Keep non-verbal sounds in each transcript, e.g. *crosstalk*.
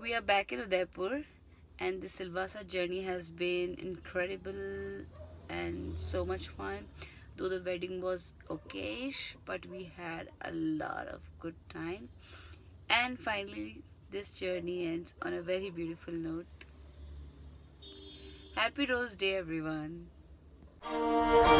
we are back in Udaipur and the Silvassa journey has been incredible and so much fun. Though the wedding was okayish but we had a lot of good time. And finally this journey ends on a very beautiful note. Happy rose day everyone. Oh,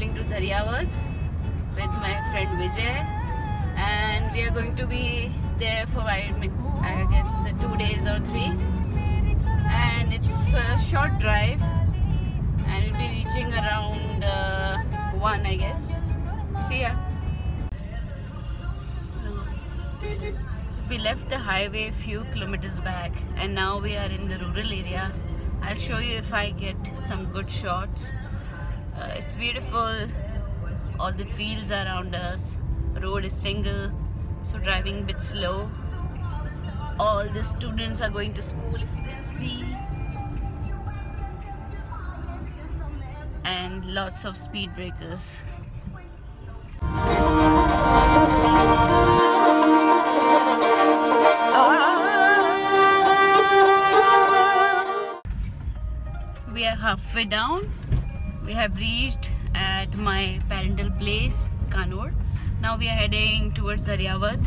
traveling to Daryawad with my friend Vijay, and we are going to be there for I, guess two days or three. And it's a short drive, and we'll be reaching around uh, one, I guess. See ya. We left the highway a few kilometers back, and now we are in the rural area. I'll show you if I get some good shots. Uh, it's beautiful. All the fields around us. Road is single, so driving a bit slow. All the students are going to school, if you can see. And lots of speed breakers. we are halfway down we have reached at my parental place Kanur now we are heading towards Daryawad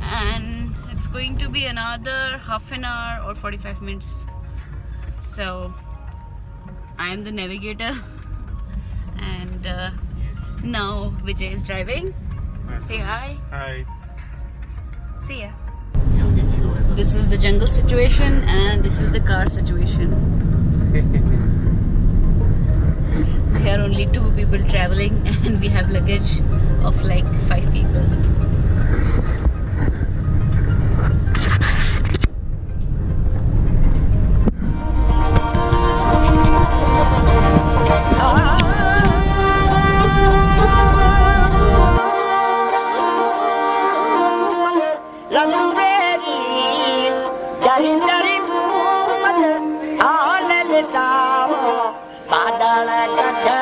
and it's going to be another half an hour or 45 minutes. So I am the navigator *laughs* and uh, now Vijay is driving. Say hi. Hi. see ya. This is the jungle situation and this is the car situation *laughs* here only two people traveling *laughs* and we have luggage of like five people. La nube, la I got.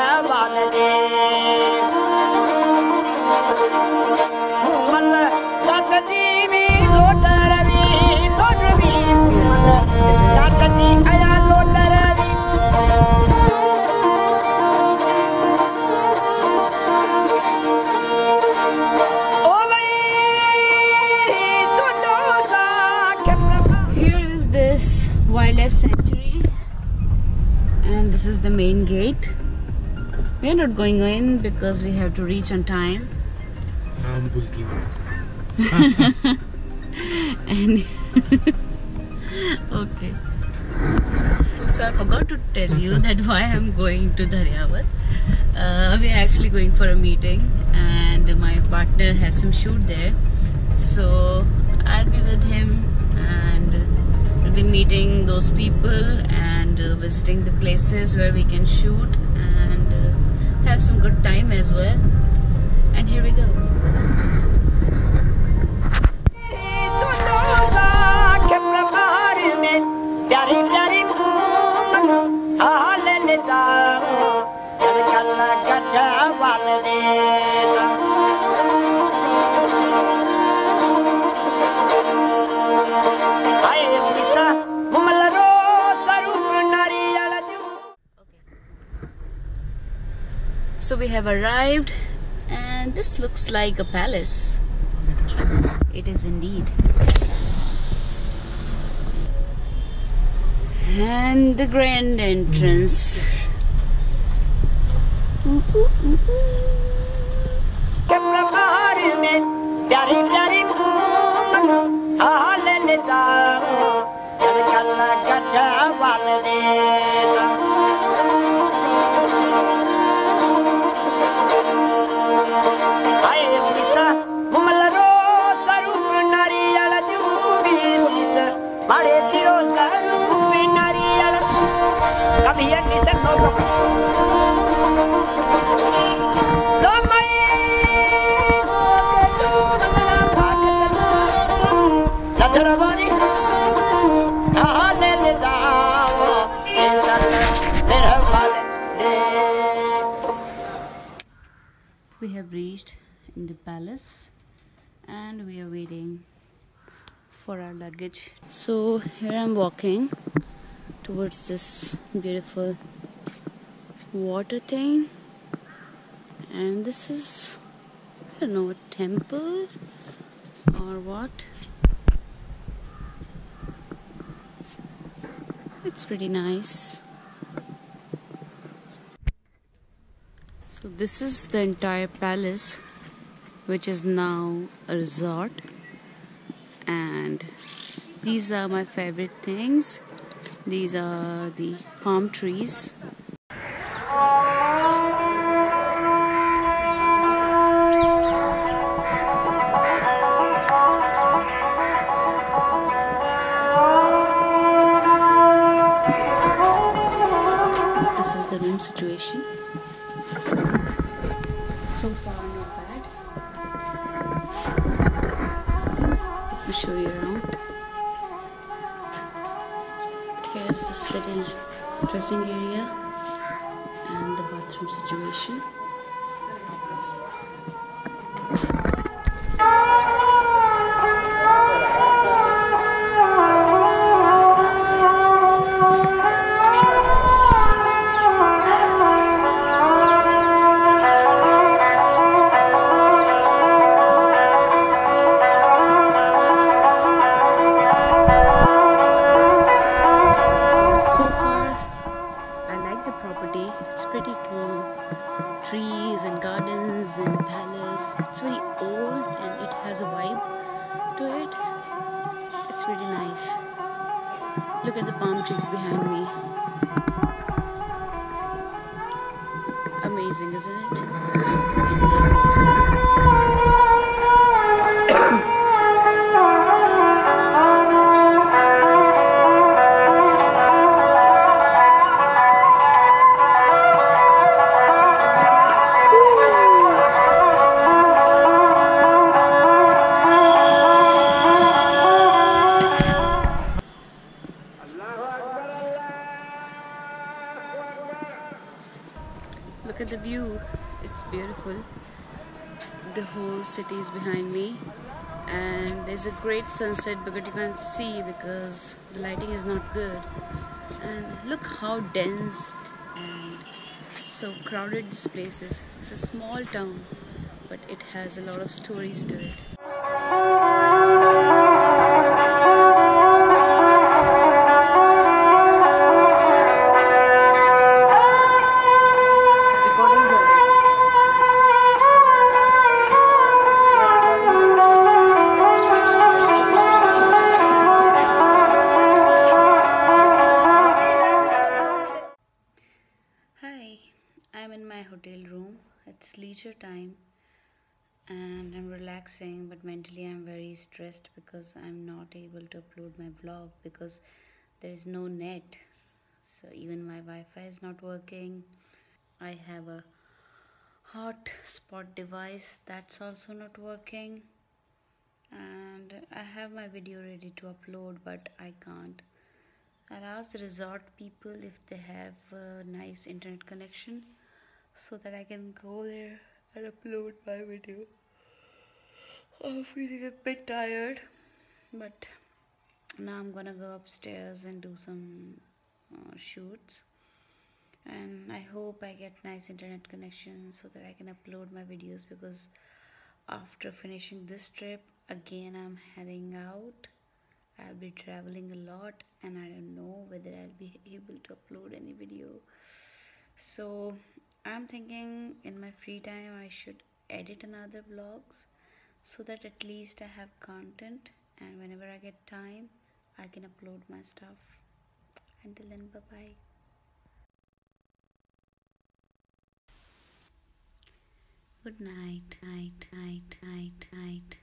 main gate. We are not going in because we have to reach on time. *laughs* and *laughs* okay. So I forgot to tell you that why I'm going to Daryawad. Uh, we are actually going for a meeting, and my partner has some shoot there. So I'll be with him and we'll be meeting those people and uh, visiting the places where we can shoot and uh, have some good time as well. And here we go So we have arrived, and this looks like a palace. It is indeed. And the grand entrance. Ooh, ooh, ooh, We have reached in the palace and we are waiting for our luggage. So here I'm walking towards this beautiful water thing. And this is I don't know a temple or what? It's pretty nice. So this is the entire palace which is now a resort and these are my favorite things. These are the palm trees. This is the room situation. So far not bad show you around. Here's this little dressing area and the bathroom situation gardens and palace. It's very old and it has a vibe to it. It's really nice. Look at the palm trees behind me. Amazing, isn't it? Look at the view. It's beautiful. The whole city is behind me. And there's a great sunset but you can't see because the lighting is not good. And look how dense and so crowded this place is. It's a small town, but it has a lot of stories to it. I'm very stressed because I'm not able to upload my vlog because there is no net. So even my Wi-Fi is not working. I have a hotspot device that's also not working. And I have my video ready to upload, but I can't. I'll ask the resort people if they have a nice internet connection so that I can go there and upload my video. I'm feeling a bit tired, but now I'm gonna go upstairs and do some uh, shoots. And I hope I get nice internet connection so that I can upload my videos because after finishing this trip, again I'm heading out. I'll be traveling a lot and I don't know whether I'll be *laughs* able to upload any video. So I'm thinking in my free time I should edit another vlogs so that at least I have content and whenever I get time I can upload my stuff. Until then bye bye. Good night, night, night, night, night.